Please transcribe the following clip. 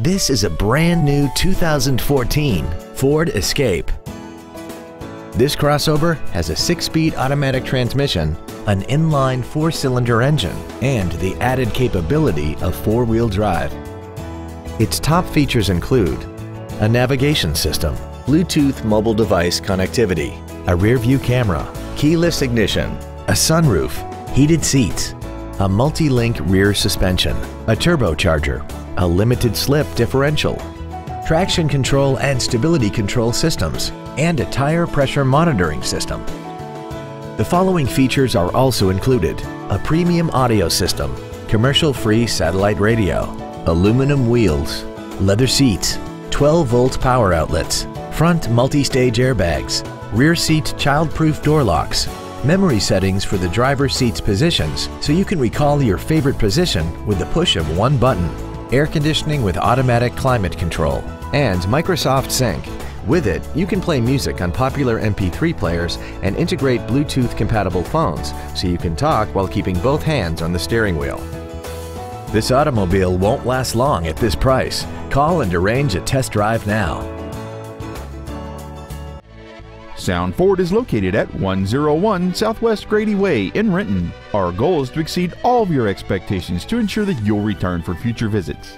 This is a brand new 2014 Ford Escape. This crossover has a six-speed automatic transmission, an inline four-cylinder engine, and the added capability of four-wheel drive. Its top features include a navigation system, Bluetooth mobile device connectivity, a rear-view camera, keyless ignition, a sunroof, heated seats, a multi-link rear suspension, a turbocharger, a limited slip differential, traction control and stability control systems, and a tire pressure monitoring system. The following features are also included. A premium audio system, commercial-free satellite radio, aluminum wheels, leather seats, 12-volt power outlets, front multi-stage airbags, rear seat child-proof door locks, memory settings for the driver's seat's positions so you can recall your favorite position with the push of one button, air conditioning with automatic climate control, and Microsoft Sync. With it, you can play music on popular MP3 players and integrate Bluetooth compatible phones so you can talk while keeping both hands on the steering wheel. This automobile won't last long at this price. Call and arrange a test drive now. Sound Ford is located at 101 Southwest Grady Way in Renton. Our goal is to exceed all of your expectations to ensure that you'll return for future visits.